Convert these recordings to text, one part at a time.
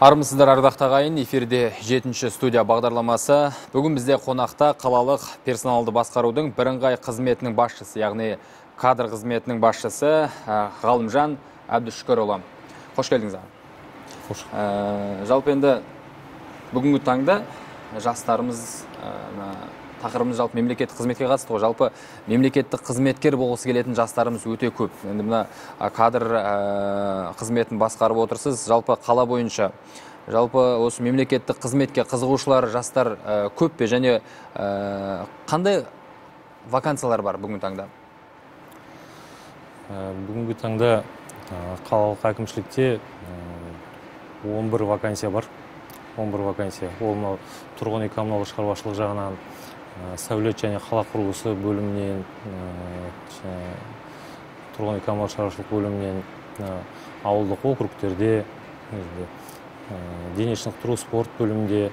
армысыздар ардақты ағайын эфирде жетінші студия бағдарламасы. Бүгін бізде қонақта қалалық персоналды басқарудың бірыңғай қызметінің басшысы яғни кадр қызметінің басшысы ғалымжан әбдішүкірұлы қош келдіңіз аға. Қош. Ә, жалпы енді бүгінгі таңда жастарымыз ә, тақырыбымыз жалпы мемлекеттік қызметке қатысты ғой. Жалпы мемлекеттік қызметкер болғысы келетін жастарымыз өте көп. Енді мына кадр ә, қызметін басқарып отырсыз. Жалпы қала бойынша жалпы осы мемлекеттік қызметке қызығушылар жастар ә, көп пе? Және ә, қандай вакансиялар бар бүгінгі таңда? Ә, бүгінгі таңда қалалық әкімшілікте ә, 11 вакансия бар. 11 вакансия. Ол мынау тұрғын үй коммуналдық шаруашылық жағынан ә, сәулет және қала құрылысы бөлімінен ә, тұрғын үй коммуналдық шаруашылық бөлімінен ә, ауылдық округтерде дене шынықтыру спорт бөлімінде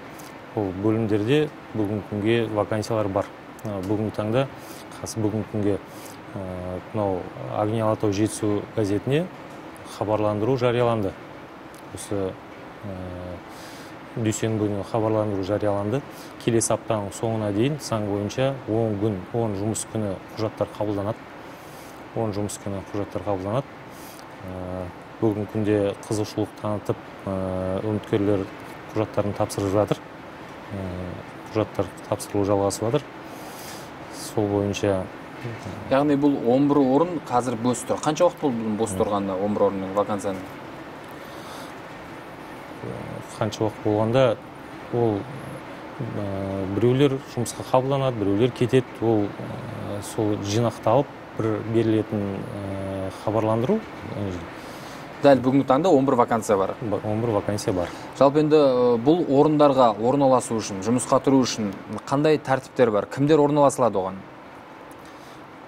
ол бөлімдерде бүгінгі күнге вакансиялар бар. Бүгінгі таңда қазір бүгінгі күнге мынау огни алатау жетісу газетіне хабарландыру жарияланды. Осы ә, дүйсенбі күні хабарландыру жарияланды. Келесі аптаның соңына дейін заң бойынша 10 күн 10 жұмыс күні құжаттар қабылданады. 10 жұмыс күні құжаттар қабылданады. Ә, бүгінгі күнде қызығушылық танытып ә, үміткерлер құжаттарын тапсырып жатыр. Құжаттар тапсырылу жалғасып жатыр. Сол бойынша яғни бұл 11 орын қазір бос тұр. Қанша уақыт болды бұның бос тұрғанына 11 орынның вакансияның? Қанша уақыт болғанда ол ә, біреулер жұмысқа қабылданады біреулер кетеді ол ә, сол жинақталып бір берілетін ә, хабарландыру. Дәл бүгінгі таңда 11 вакансия бар. 11 вакансия бар. Жалпы енді бұл орындарға орналасу үшін жұмысқа тұру үшін қандай тәртіптер бар? Кімдер орналаса оған?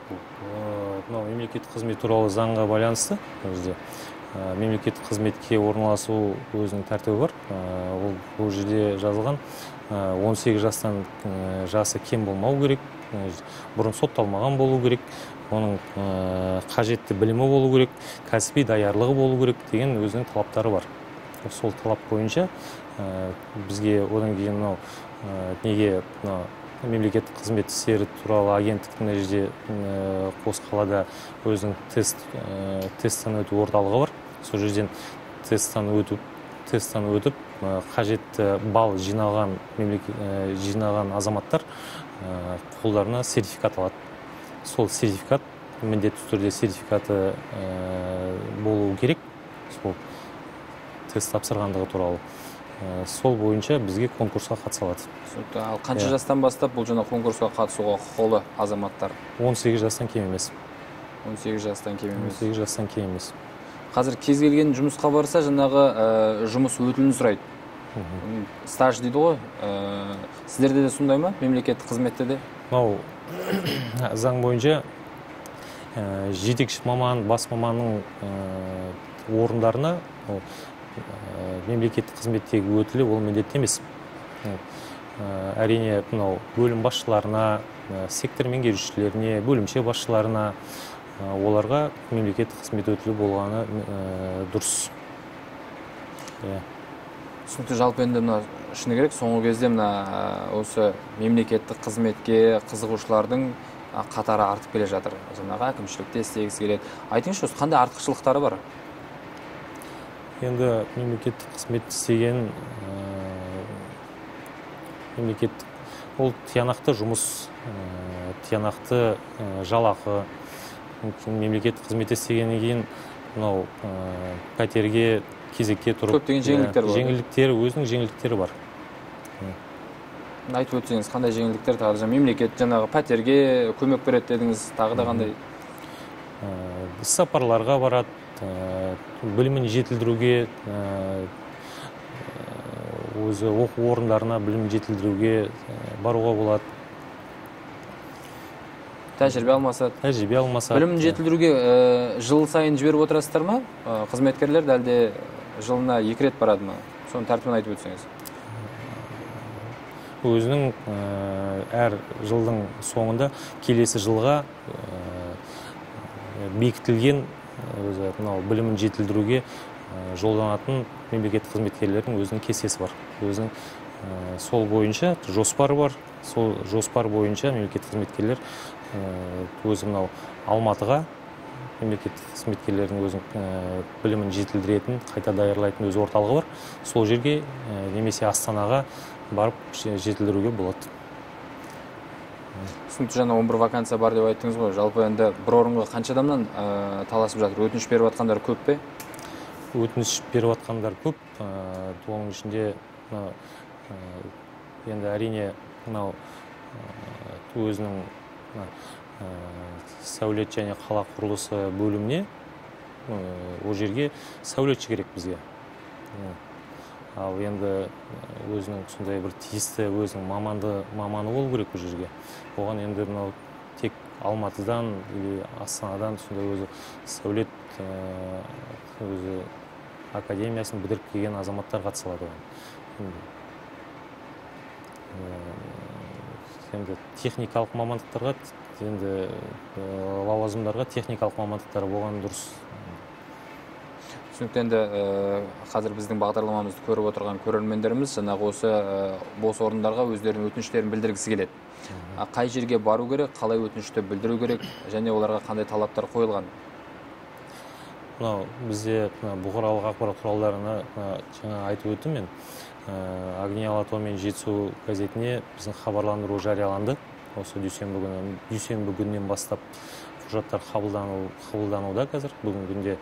Э, мынау мемлекеттік қызмет туралы заңға байланысты. Э, мемлекеттік қызметке орналасу өзінің тәртібі бар. Э, ол бұл жерде жазылған. Э, 18 жастан э, жасы кем болмау керек. Э, бұрын сотталмаған болу керек. Оның э, қажетті білімі болу керек. Кәсіби даярлығы болу керек деген өзінің талаптары бар. Сол талап бойынша э, бізге одан кейін мынау э, неге мемлекеттік қызмет істері туралы агенттіктің мына жерде э, қос қалада өзінің тест э, тесттен өту орталығы бар. Сол жерден тесттен өтіп тесттен өтіп э, қажетті балл жинаған мемлекет жинаған азаматтар қолдарына сертификат алады. Сол сертификат міндетті түрде сертификаты болуы керек. Сол тест тапсырғандығы туралы. Э, сол бойынша бізге конкурсқа қатыса алады түсінікті. Ал қанша Иә. жастан бастап бұл жаңа конкурсқа қатысуға құқылы азаматтар? 18 жастан кем емес. 18 жастан кем емес. 18 жастан кем емес. Қазір кез келген жұмысқа барса жаңағы ә, жұмыс өтілін сұрайды. Стаж дейді ғой. Ә, сіздерде де сондай ма? Мемлекеттік қызметте де? Мынау заң бойынша жетекші маман бас маманның орындарына мемлекеттік қызметтегі өтілі ол міндетті емес. Ә, әрине мынау бөлім басшыларына ә, сектор меңгерушілеріне бөлімше басшыларына оларға мемлекеттік қызмет өтілі болғаны дұрыс. Иә. Түсінікті жалпы енді мына шыны керек соңғы кезде мына осы мемлекеттік қызметке қызығушылардың қатары артып келе жатыр. Жаңағы әкімшілікте істегісі келеді. Айтыңызшы осы қандай артықшылықтары бар? Енді мемлекеттік қызмет істеген ә, мемлекеттік ол тиянақты жұмыс ә, тиянақты ә, жалақы мүмкін мемлекеттік қызмет істегеннен кейін мынау ә, пәтерге кезекке тұрып Көптеген жеңілдіктер иә, бар. жеңілдіктері өзінің жеңілдіктері бар. Айтып өтсеңіз қандай жеңілдіктер тағы мемлекет жаңағы пәтерге көмек береді дедіңіз тағы да қандай? Іс сапарларға барады ә, білімін жетілдіруге ә, өзі оқу орындарына білім жетілдіруге баруға болады. Тәжірибе алмасады. Тәжірибе алмаса білімін жетілдіруге жыл сайын жіберіп отырасыздар ма? Қызметкерлерді әлде жылына екі рет барады ма? Соның тәртібін айтып өтсеңіз. Өзінің әр жылдың соңында келесі жылға бекітілген өзі мынау білімін жетілдіруге жолданатын мемлекеттік қызметкерлердің өзінің кестесі бар. Өзінің сол бойынша жоспары бар. Сол жоспар бойынша мемлекеттік қызметкерлер өзі мынау алматыға мемлекеттік қызметкерлердің өзінің білімін жетілдіретін қайта даярлайтын өз орталығы бар. Сол жерге немесе астанаға барып жетілдіруге болады. Түсінікті жаңа он бір вакансия бар деп айттыңыз ғой. Жалпы енді бір орынға қанша адамнан ә, таласып жатыр? Өтініш беріп жатқандар көп пе? Өтініш беріп жатқандар көп. Ә, оның ішінде мына енді әрине мынау өзінің сәулет және қала құрылысы бөліміне ол жерге сәулетші керек бізге. Ал енді өзінің сондай бір тиісті өзінің маманды маманы болу керек бұл жерге. Оған енді мынау тек алматыдан или астанадан сондай өзі сәулет өзі академиясын бітіріп келген азаматтар қатыса алады оған. Енді техникалық мамандықтарға енді лауазымдарға техникалық мамандықтар болған дұрыс. Түсінікті енді қазір біздің бағдарламамызды көріп отырған көрермендеріміз жаңағы осы бос орындарға өздерінің өтініштерін білдіргісі келеді. Қай жерге бару керек қалай өтінішті білдіру керек және оларға қандай талаптар қойылған? Мынау бізде бұқаралық ақпарат құралдарына жаңа айтып өттім мен огни алатау мен жетісу газетіне біздің хабарландыру жарияланды. Осы дүйсенбі күні дүйсенбі күнінен бастап құжаттар қабылдану қабылдануда қазір. Бүгінгі күнде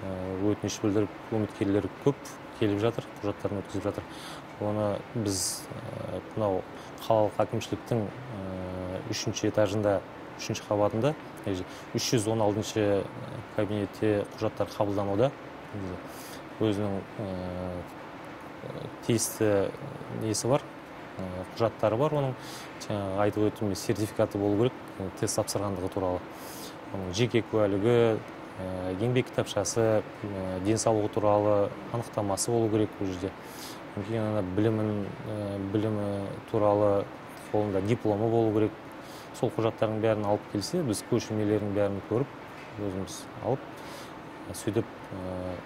өтініш білдіріп үміткерлер көп келіп жатыр құжаттарын өткізіп жатыр. Оны біз мынау қалалық әкімшіліктің үшінші этажында үшінші қабатында үш жүз он алтыншы кабинетте құжаттар қабылдануда. Өзінің тиісті несі бар құжаттары бар. Оның жаңағы айтып өттім сертификаты болу керек тест тапсырғандығы туралы. Оның жеке куәлігі еңбек кітапшасы денсаулығы туралы анықтамасы болу керек бұл жерде. Кейін ана білімін білімі туралы қолында дипломы болу керек. Сол құжаттардың бәрін алып келсе біз көшірмелердің бәрін көріп өзіміз алып сөйтіп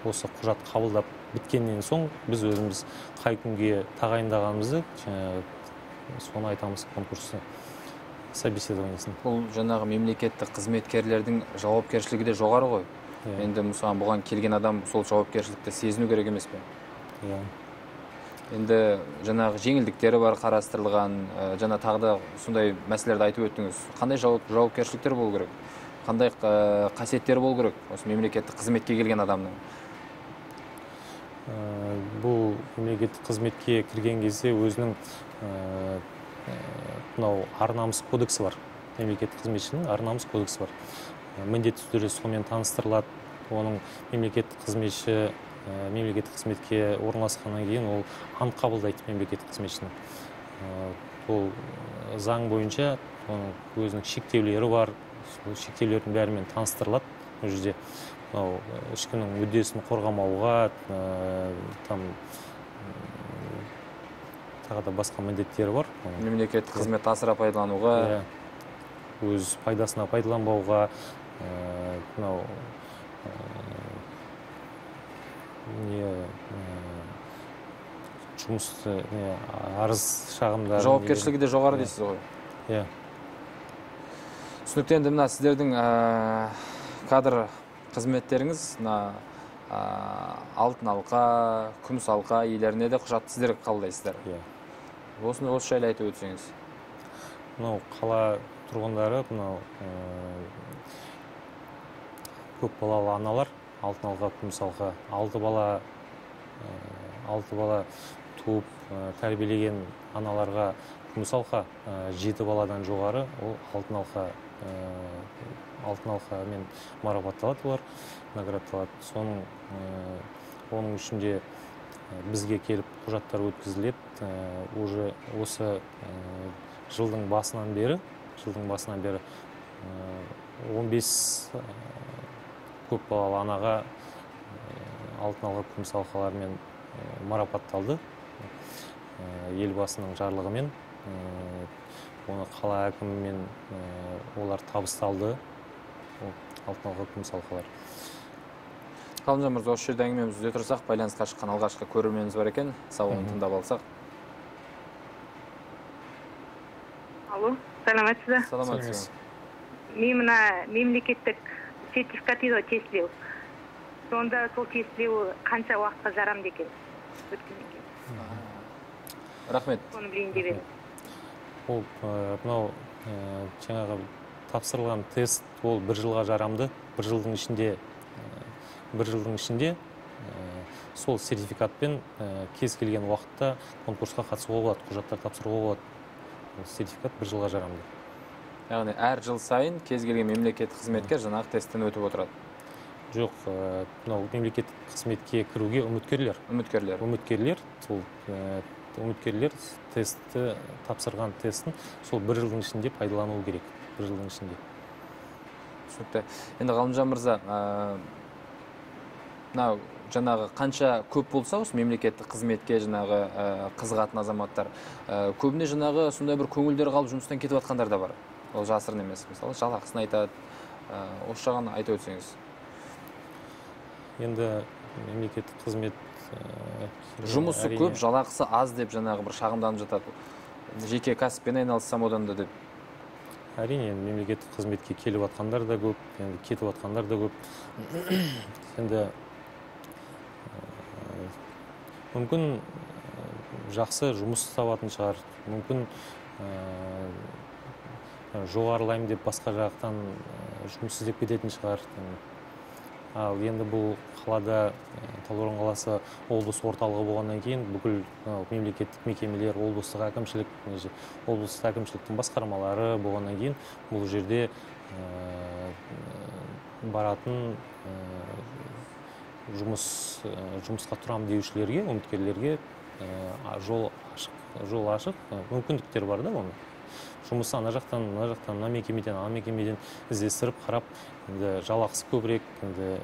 осы құжат қабылдап біткеннен соң біз өзіміз қай күнге тағайындағанымызды соны айтамыз конкурста собеседованиесін. Бұл жаңағы мемлекеттік қызметкерлердің жауапкершілігі де жоғары ғой. Енді мысалы бұған келген адам сол жауапкершілікті сезіну керек емес пе? Иә. Енді жаңағы жеңілдіктері бар қарастырылған жаңа тағы да сондай мәселелерді айтып өттіңіз. Қандай жауап, жауапкершіліктер болу керек? Қандай қасиеттері болу керек осы мемлекеттік қызметке келген адамның? Бұл мемлекеттік қызметке кірген кезде өзінің мынау ар намыс кодексі бар. Мемлекеттік қызметшінің ар намыс кодексі бар. Міндетті түрде сонымен таныстырылады. Оның мемлекеттік қызметші мемлекеттік қызметке орналасқаннан кейін ол ант қабылдайды мемлекеттік қызметшінің. Ол заң бойынша оның өзінің шектеулері бар. Сол шектеулердің бәрімен таныстырылады. Ол жерде мынау ешкімнің мүддесін қорғамауға там тағы да басқа міндеттері бар. Мемлекеттік қызметті асыра пайдалануға иә өз пайдасына пайдаланбауға мынау не жұмысты не арыз шағымдар жауапкершілігі де жоғары дейсіз ғой. Иә. Түсінікті енді мына сіздердің кадр қызметтеріңіз мына алтын алқа күміс алқа иелеріне де құжатты сіздер қабылдайсыздар. Иә. Осыны осы жайлы айтып өтсеңіз. Мынау қала тұрғындары мынау көп балалы аналар алтын алқа күміс алқа алты бала алты бала туып тәрбиелеген аналарға күміс алқа жеті баладан жоғары ол алтын алқа алтын алқамен марапатталады олар наградталады. Соның оның ішінде бізге келіп құжаттар өткізіледі. Уже осы жылдың басынан бері жылдың басынан бері 15 көпбалалы анаға алтын алқа күміс алқалармен марапатталды. Елбасының жарлығымен оны қала әкімімен олар табысталды. Алтын алқа күміс алқалар. Ғалымжан мырза осы жерде әңгімемізді үзе тұрсақ байланысқа шыққан алғашқы көрерменіміз бар екен. Сауалын тыңдап алсақ. Алло саламатсыз ба саламатсыз мен мына мемлекеттік сертификат дейді ғой тестілеу сонда сол тестілеу қанша уақытқа жарамды екен өткеннен кейін рахмет соны білейін деп едім ол мынау жаңағы тапсырылған тест ол бір жылға жарамды бір жылдың ішінде бір жылдың ішінде сол сертификатпен кез келген уақытта конкурсқа қатысуға болады құжаттар тапсыруға болады сертификат бір жылға жарамды. Яғни әр жыл сайын кез келген мемлекеттік қызметкер жаңағы тесттен өтіп отырады. Жоқ мынау мемлекеттік қызметке кіруге үміткерлер. Үміткерлер. Үміткерлер сол үміткерлер тестті тапсырған тестін сол бір жылдың ішінде пайдалануы керек бір жылдың ішінде. Түсінікті. Енді ғалымжан мырза мынау жаңағы қанша көп болса осы мемлекеттік қызметке жаңағы қызығатын азаматтар. Көбіне жаңағы сондай бір көңілдері қалып жұмыстан кетіп жатқандар да бар. Ол жасырын емес. Мысалы жалақысын айтады. Осы жағын айтып өтсеңіз. Енді мемлекеттік қызмет жұмысы көп жалақысы аз деп жаңағы бір шағымданып жатады. Жеке кәсіппен айналыссам одан да деп. Әрине енді мемлекеттік қызметке келіп жатқандар да көп енді кетіп жатқандар да көп. Енді мүмкін жақсы жұмыс табатын шығар. Мүмкін жоғарылаймын деп басқа жақтан жұмыс іздеп кететін шығар. Ал енді бұл қалада талдықорған қаласы облыс орталығы болғаннан кейін бүкіл мемлекеттік мекемелер облыстық әкімшілік облыстық әкімшіліктің басқармалары болғаннан кейін бұл жерде баратын жұмыс жұмысқа тұрамын деушілерге үміткерлерге жол ашық жол ашық мүмкіндіктер бар да оның. Жұмысы ана жақтан мына жақтан мына мекемеден ана мекемеден іздестіріп қарап енді жалақысы көбірек енді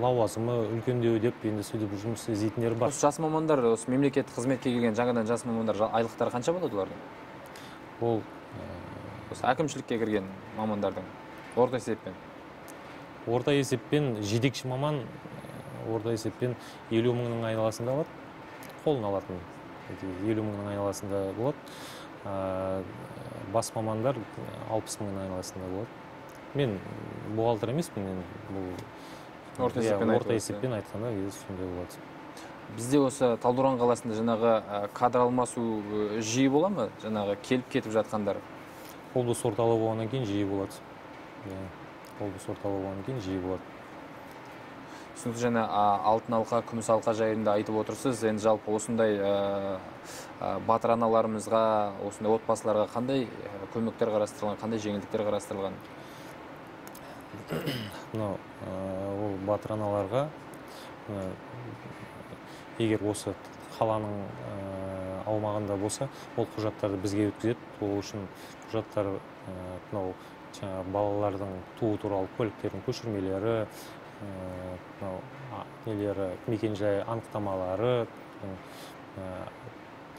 лауазымы үлкендеу деп енді сөйтіп жұмыс іздейтіндер бар. Осы жас мамандар осы мемлекеттік қызметке келген жаңадан жас мамандар айлықтары қанша болады олардың? Ол осы әкімшілікке кірген мамандардың орта есеппен? орта есеппен жетекші маман орта есеппен елу мыңның айналасында алады қолына алатын елу мыңның айналасында болады. Бас мамандар алпыс мыңның айналасында болады. Мен бухгалтер емеспін енді бұл орта есеппен орта есеппен айтқанда сондай болады. Бізде осы талдықорған қаласында жаңағы кадр алмасу жиі бола ма? Жаңағы келіп кетіп жатқандар? Облыс орталығы болғаннан кейін жиі болады. Иә облыс орталығы болғаннан кейін жиі болады. Түсінікті және алтын алқа күміс алқа жайында айтып отырсыз. Енді жалпы осындай батыр аналарымызға осындай отбасыларға қандай көмектер қарастырылған қандай жеңілдіктер қарастырылған? Мынау ол батыр аналарға егер осы қаланың аумағында болса ол құжаттарды бізге өткізеді. Ол үшін құжаттар мынау балалардың туу туралы куәліктердің көшірмелері мынау нелері мекенжай анықтамалары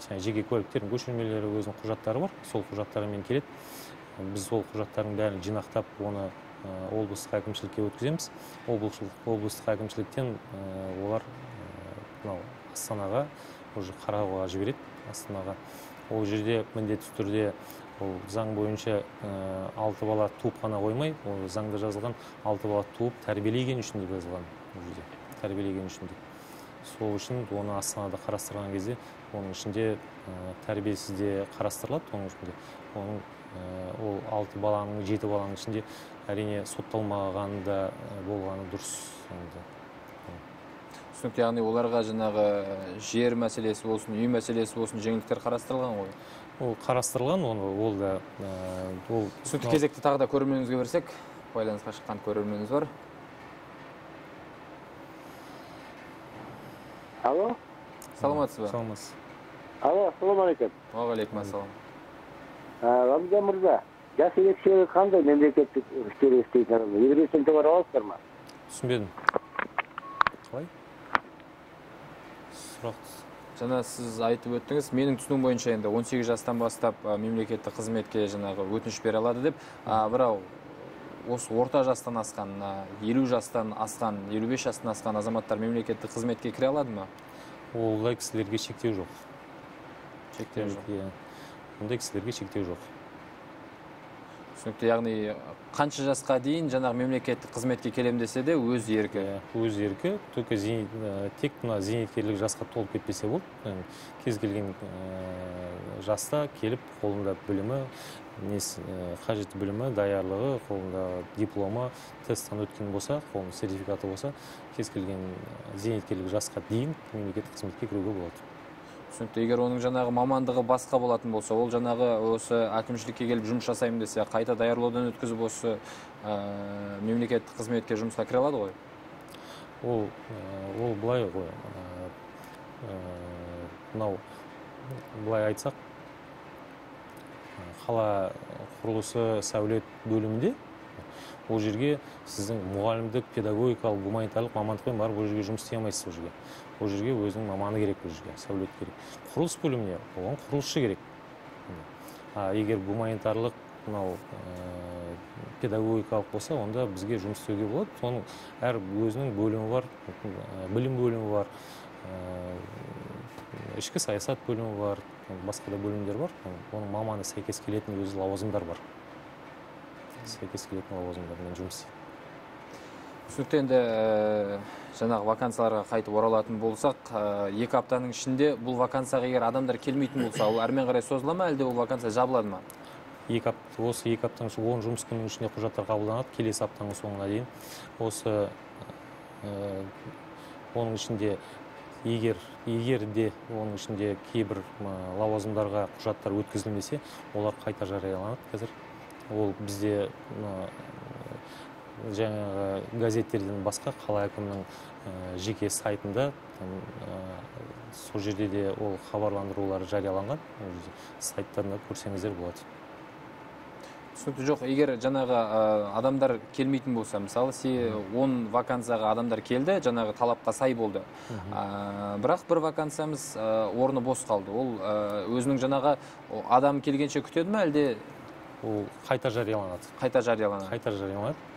жаңағы жеке куәліктердің көшірмелері өзінің құжаттары бар сол құжаттармен келеді. Біз сол құжаттардың бәрін жинақтап оны облыстық әкімшілікке өткіземіз. Облыстық әкімшіліктен олар мынау астанаға уже қарауға жібереді. Астанаға ол жерде міндетті түрде ол заң бойынша алты бала туып қана қоймай ол заңда жазылған алты бала туып тәрбиелеген үшін деп жазылған ол жерде тәрбиелеген үшін деп. Сол үшін оны астанада қарастырған кезде оның ішінде тәрбиесіз де қарастырылады оның ішінде. Оның ол алты баланың жеті баланың ішінде әрине сотталмаған да болғаны дұрыс енді. Түсінікті яғни оларға жаңағы жер мәселесі болсын үй мәселесі болсын жеңілдіктер қарастырылған ғой. Ол қарастырылған оны ол да ол түсінікті кезекті тағы да көрерменімізге берсек байланысқа шыққан көрерменіміз бар. Алло? Саламатсыз ба? Саламатсыз. Алло ассалаумағалейкум уағалейкум ассалам ғалымжан мырза жас ерекшелігі қандай мемлекеттік істер істейтін адамдар? Бестен жоғары аласыздар ма? Түсінбедім. Қалай? Тұрақты жаңа сіз айтып өттіңіз менің түсінуім бойынша енді 18 жастан бастап ә, мемлекеттік қызметке жаңағы өтініш бере алады деп а, бірақ осы орта жастан асқан елу жастан асқан елу бес жастан асқан азаматтар мемлекеттік қызметке кіре алады ма? Олай кісілерге шектеу жоқ. Шектеу жоқ. иә. Ондай кісілерге шектеу жоқ. Түсінікті. Яғни қанша жасқа дейін жаңағы мемлекеттік қызметке келем десе де өз еркі. Өз еркі только зейнет ә, тек мына зейнеткерлік жасқа толып кетпесе болды. Кез келген ә, жаста келіп қолында білімі несі ә, қажетті білімі даярлығы қолында дипломы тесттен өткен болса қолында сертификаты болса кез келген зейнеткерлік жасқа дейін мемлекеттік қызметке кіруге болады. Түсінікті егер оның жаңағы мамандығы басқа болатын болса ол жаңағы осы әкімшілікке келіп жұмыс жасаймын десе қайта даярлаудан өткізіп осы ә, мемлекеттік қызметке жұмысқа кіре алады ғой? Ол ол былай ғой мынау былай айтсақ қала құрылысы сәулет бөлімінде ол жерге сіздің мұғалімдік педагогикалық гуманитарлық мамандықпен барып ол жерге жұмыс істей алмайсыз ол жерге. Ол жерге өзінің маманы керек ол жерге сәулет керек. Құрылыс бөліміне оған құрылысшы керек. А егер гуманитарлық мынау ә, педагогикалық болса онда бізге жұмыс істеуге болады. Соның әр өзінің бөлімі бар ә, білім бөлімі бар ә, ішкі саясат бөлімі бар басқа да бөлімдер бар. Оның маманы сәйкес келетін өзі лауазымдар бар. Сәйкес келетін лауазымдармен жұмыс істейді түсінікті енді ә, жаңағы вакансияларға қайтып оралатын болсақ ә, екі аптаның ішінде бұл вакансияға егер адамдар келмейтін болса ол әрмен қарай созыла ма әлде ол вакансия жабылады ма? Екі апта осы екі аптаның ішінде он жұмыс күнінің ішінде құжаттар қабылданады. Келесі аптаның соңына дейін. Осы ә, оның ішінде егер егер де оның ішінде кейбір лауазымдарға құжаттар өткізілмесе олар қайта жарияланады қазір. Ол бізде жаңағы газеттерден басқа қала әкімінің ә, жеке сайтында ә, сол жерде де ол хабарландырулар жарияланған. Ол жерде сайттарында көрсеңіздер болады. Түсінікті жоқ. Егер жаңағы адамдар келмейтін болса мысалы се 10 вакансияға адамдар келді жаңағы талапқа сай болды. Ә, бірақ бір вакансиямыз орны бос қалды. Ол өзінің жаңағы адам келгенше күтеді ме әлде? Ол қайта жарияланады. Қайта жарияланады. Қайта жарияланады.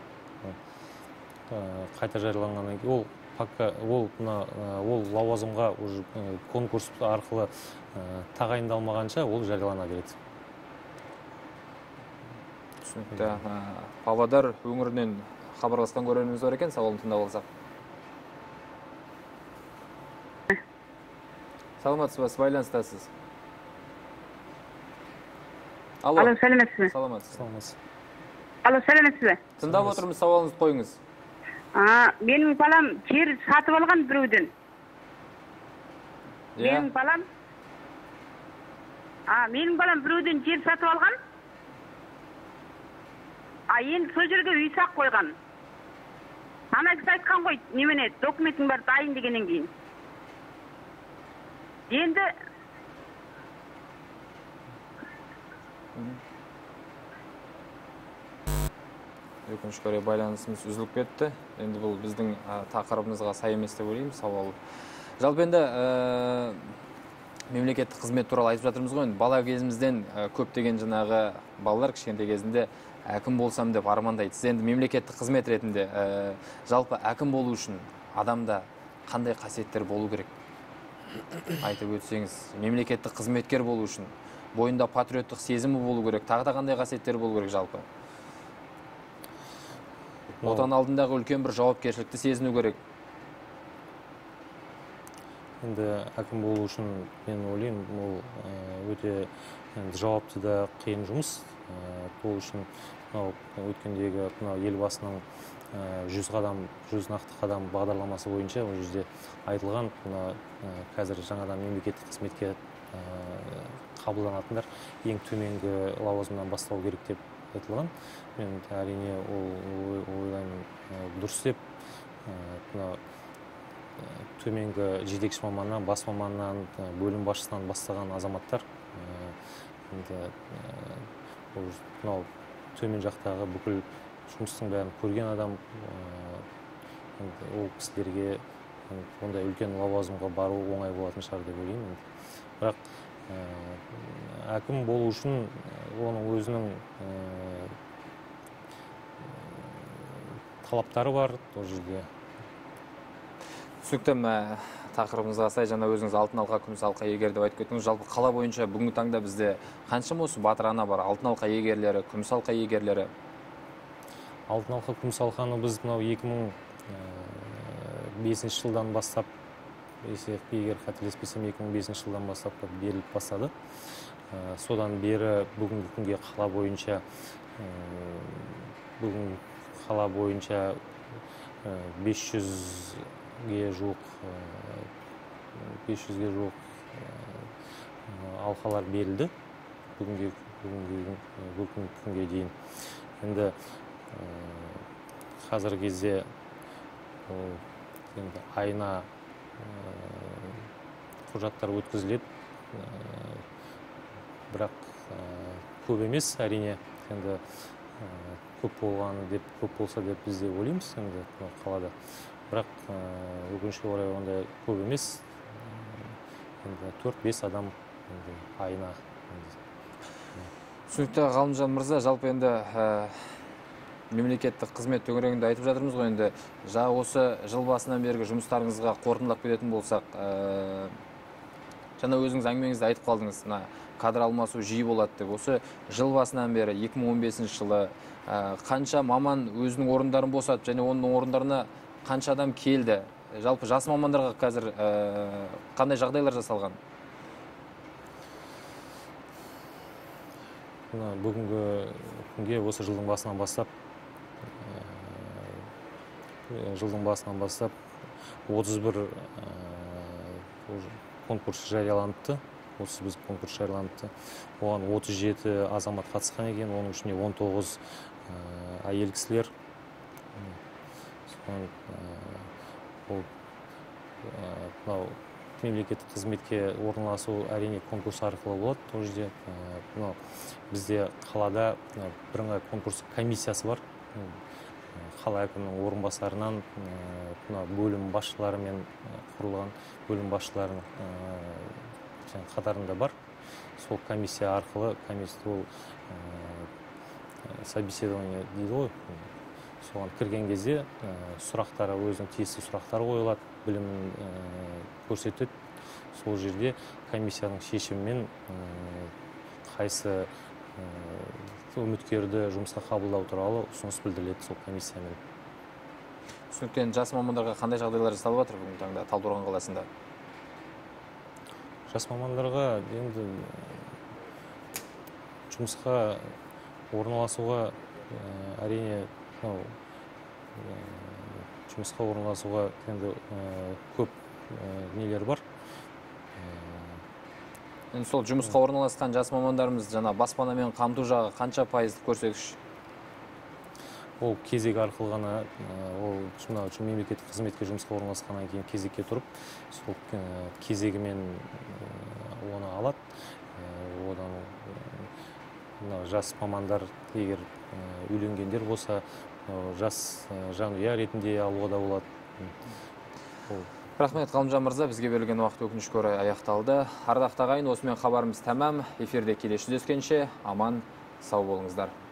Қайта жарияланғаннан кейін ол пока ол мына ә, ол лауазымға уже ә, конкурс арқылы тағайындалмағанша ол жариялана береді. Түсінікті. Павлодар өңірінен хабарласқан көрерменіміз бар екен сауалын тыңдап алсақ. Саламатсыз ба? Сіз байланыстасыз алло. Алло сәлеметсіз бе? Саламатсыз. Саламатсыз. Алло сәлеметсіз бе? Тыңдап отырмыз сауалыңызды қойыңыз. А, менің балам жер сатып алған біреуден. Иә. Менің балам. А менің балам біреуден жер сатып алған. А енді сол жерге үй сақ қойған. Ана кісі айтқан ғой немене документің бәрі дайын дегеннен кейін. Енді өкінішке орай байланысымыз үзіліп кетті. Енді бұл біздің тақырыбымызға сай емес деп ойлаймын сауал. Жалпы енді ә, мемлекеттік қызмет туралы айтып жатырмыз ғой. Енді бала кезімізден ә, көптеген жаңағы балалар кішкентай кезінде әкім болсам деп армандайды. Сіз енді мемлекеттік қызмет ретінде ә, жалпы әкім болу үшін адамда қандай қасиеттер болу керек? Айтып өтсеңіз мемлекеттік қызметкер болу үшін бойында патриоттық сезімі болу керек тағы да қандай қасиеттер болу керек жалпы? Отан алдындағы үлкен бір жауапкершілікті сезіну керек. Енді әкім болу үшін мен ойлаймын ол өте жауапты да қиын жұмыс. Бұл үшін мынау өткендегі мынау елбасының жүз қадам жүз нақты қадам бағдарламасы бойынша ол жерде айтылған мына қазір жаңадан мемлекеттік қызметке қабылданатындар ең төменгі лауазымнан бастау керек деп айтылған. Мен әрине ол ой- ойлаймын дұрыс деп. Мына төменгі жетекші маманнан бас маманнан бөлім басшысынан бастаған азаматтар енді мынау төмен жақтағы бүкіл жұмыстың бәрін көрген адам ол кісілерге ондай үлкен лауазымға бару оңай болатын шығар деп ойлаймын бірақ әкім болу үшін оның өзінің талаптары бар ол жерде түсінікті тақырыбымызға сай жаңа өзіңіз алтын алқа күміс алқа иегері деп айтып кеттіңіз. Жалпы қала бойынша бүгінгі таңда бізде қаншама осы батыр ана бар? Алтын алқа иегерлері күміс алқа иегерлері? Алтын алқа күміс алқаны біз мынау екі мың бесінші жылдан бастап если егер қателеспесем екі мың бесінші жылдан бастап беріліп бастады. Содан бері бүгінгі күнге қала бойынша бүгін қала бойынша 500-ге жуық 500-ге жуық алқалар берілді. Бүгінгі бүгінгі күнге дейін. Енді қазіргі кезде енді айына құжаттар өткізіледі. Бірақ көп емес. Әрине енді көп болғаны деп көп болса деп біз де ойлаймыз енді қалада. Бірақ өкінішке орай ондай көп емес. Енді төрт бес адам енді айына түсінікті ғалымжан мырза жалпы енді мемлекеттік қызмет төңірегінде айтып жатырмыз ғой енді. Жа осы жыл басынан бергі жұмыстарыңызға қорытындылап кететін болсақ жаңа өзіңіз әңгімеңізде айтып қалдыңыз. Мына кадр алмасу жиі болады деп. Осы жыл басынан бері 2015 жылы қанша маман өзінің орындарын босатып және оның орындарына қанша адам келді? Жалпы жас мамандарға қазір қандай жағдайлар жасалған? Бүгінгі күнге осы жылдың басынан бастап жылдың басынан бастап 31 конкурс жарияланыпты отыз біз конкурс жарияланыпты оған 37 азамат қатысқан екен. Оның ішінде 19 әйел кісілер. Ол мынау мемлекеттік қызметке орналасу әрине конкурс арқылы болады. Ол жерде мынау бізде қалада бірыңғай конкурс комиссиясы бар. Қала әкімінің орынбасарынан мына бөлім басшыларымен құрылған бөлім басшыларының қатарында бар. Сол комиссия арқылы комиссия ол собеседование дейді ғой. Соған кірген кезде сұрақтары өзінің тиісті сұрақтар қойылады білімін көрсетеді. Сол жерде комиссияның шешімімен қайсы үміткерді жұмысқа қабылдау туралы ұсыныс білдіріледі сол комиссиямен. Түсінікті жас мамандарға қандай жағдайлар жасалып жатыр бүгінгі таңда талдықорған қаласында? Жас мамандарға енді жұмысқа орналасуға әрине мынау жұмысқа орналасуға енді көп нелер бар. Енді сол жұмысқа орналасқан жас мамандарымыз жаңа баспанамен қамту жағы қанша пайыздық көрсеткіш? Ол кезек арқылы ғана ол мына мемлекеттік қызметке жұмысқа орналасқаннан кейін кезекке тұрып сол кезегімен оны алады. Одан мына жас мамандар егер үйленгендер болса жас жанұя ретінде алуға да болады. Рахмет ғалымжан мырза. Бізге берілген уақыт өкінішке орай аяқталды. Ардақты ағайын осымен хабарымыз тәмам. Эфирде келесі жүздескенше. Аман сау болыңыздар.